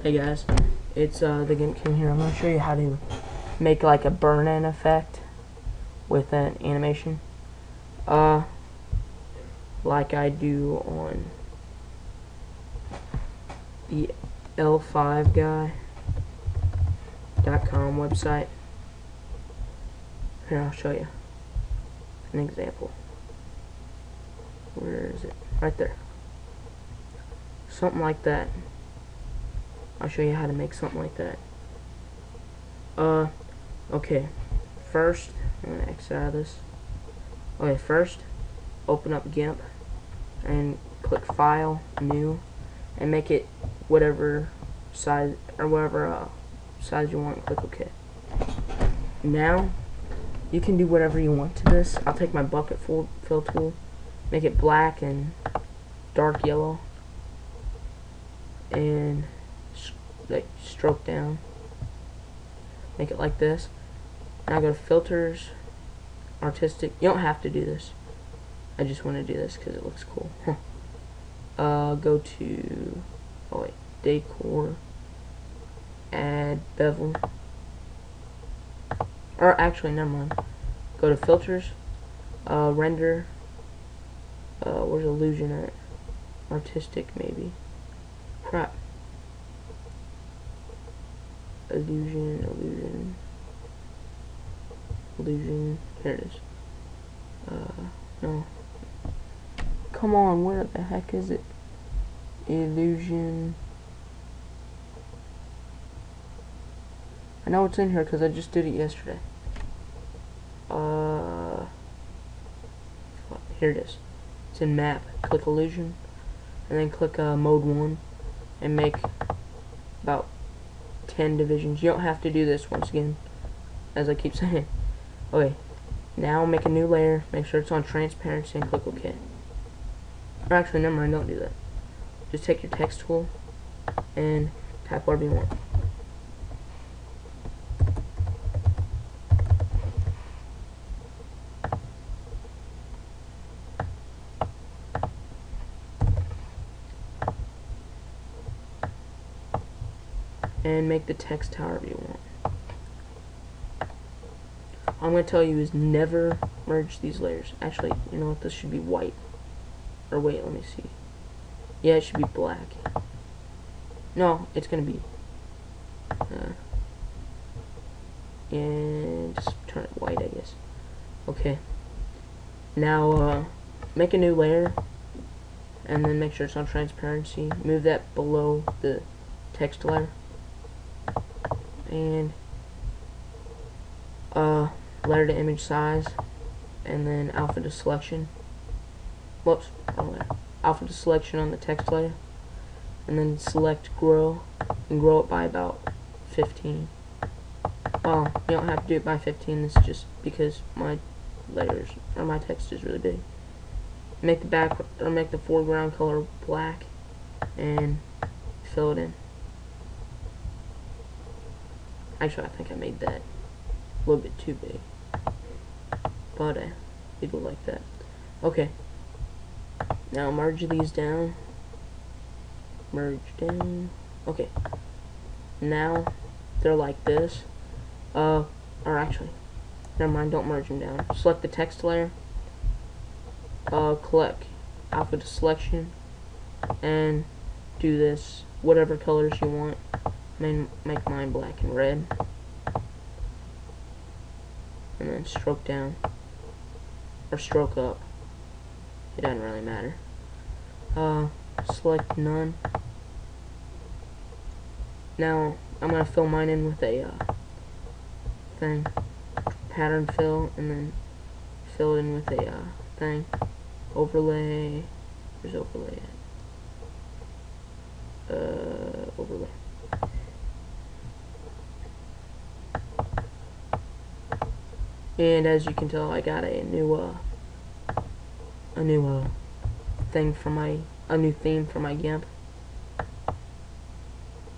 Hey guys, it's uh, the Gimp King here. I'm going to show you how to make like a burn-in effect with an animation. Uh, like I do on the L5guy.com website. Here, I'll show you an example. Where is it? Right there. Something like that. I'll show you how to make something like that. Uh, okay. First, I'm gonna exit out of this. Okay, first, open up GIMP and click File, New, and make it whatever size or whatever uh, size you want. Click OK. Now, you can do whatever you want to this. I'll take my bucket fill, fill tool, make it black and dark yellow, and like stroke down. Make it like this. Now go to filters artistic. You don't have to do this. I just want to do this because it looks cool. Uh, go to oh wait decor. Add bevel. Or actually never mind. Go to filters uh, render. Uh, where's illusion at? Artistic maybe. Crap illusion, illusion, illusion. Here it is. Uh, no. Come on, where the heck is it? Illusion. I know it's in here because I just did it yesterday. Uh, here it is. It's in map. Click illusion, and then click uh, mode one, and make about 10 divisions. You don't have to do this once again, as I keep saying. Okay, now make a new layer, make sure it's on transparency, and click OK. Or actually, never mind, don't do that. Just take your text tool and type whatever you want. And make the text however you want. I'm going to tell you is never merge these layers. Actually, you know what, this should be white. Or wait, let me see. Yeah, it should be black. No, it's going to be... Uh, and just turn it white, I guess. Okay. Now, uh, make a new layer. And then make sure it's on transparency. Move that below the text layer and uh, layer to image size and then alpha to selection. Whoops alpha to selection on the text layer and then select grow and grow it by about 15 well you don't have to do it by 15 this is just because my layers or my text is really big. Make the back or make the foreground color black and fill it in Actually, I think I made that a little bit too big. But uh, it will like that. Okay. Now merge these down. Merge down. Okay. Now they're like this. Uh, or actually, never mind. Don't merge them down. Select the text layer. Uh, click alpha to selection, and do this whatever colors you want make mine black and red. And then stroke down. Or stroke up. It doesn't really matter. Uh, select none. Now, I'm going to fill mine in with a uh, thing. Pattern fill, and then fill it in with a uh, thing. Overlay. Where's overlay at? Uh, overlay. And as you can tell, I got a new, uh, a new, uh, thing for my, a new theme for my GIMP.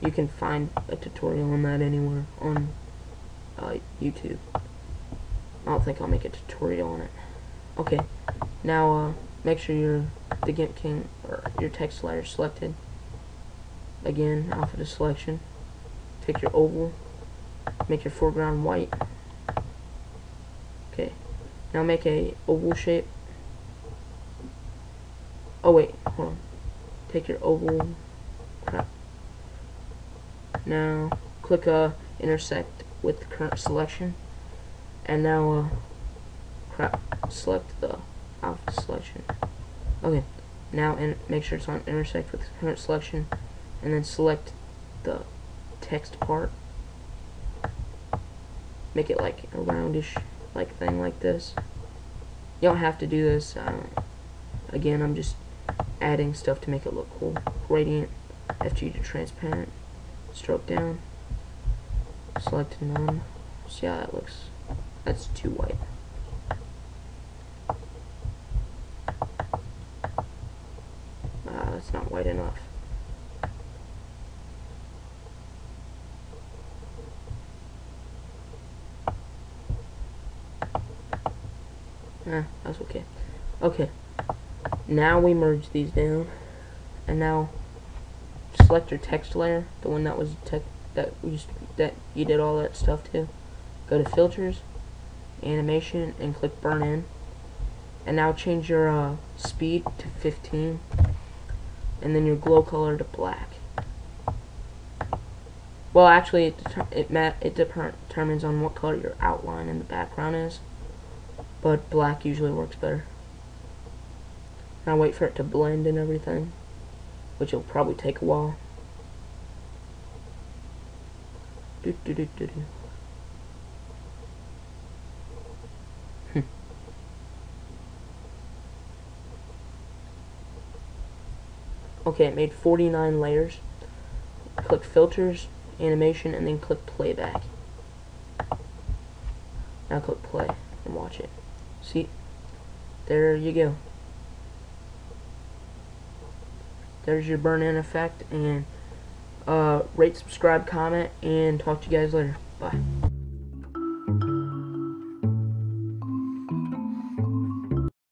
You can find a tutorial on that anywhere on, uh, YouTube. I don't think I'll make a tutorial on it. Okay, now, uh, make sure your, the GIMP King, or your text layer selected. again off of the selection. Take your oval, make your foreground white. Now make a oval shape. Oh wait, hold on. Take your oval. Crap. Now click uh, intersect with the current selection, and now uh, crap, select the alpha selection. Okay, now and make sure it's on intersect with current selection, and then select the text part. Make it like a roundish like thing like this. You don't have to do this. Uh, again, I'm just adding stuff to make it look cool. Gradient, FG to transparent, stroke down, select none. See how that looks? That's too white. Ah, that's not white enough. Eh, that's okay. Okay. Now we merge these down. And now select your text layer, the one that was tech that used that you did all that stuff to. Go to filters, animation, and click burn in. And now change your uh, speed to 15, and then your glow color to black. Well, actually, it it, it determines on what color your outline in the background is but black usually works better. Now wait for it to blend and everything, which will probably take a while. Do, do, do, do, do. Hmm. okay, it made 49 layers. Click filters, animation, and then click playback. Now click play and watch it. See, there you go. There's your burn-in effect, and uh, rate, subscribe, comment, and talk to you guys later. Bye.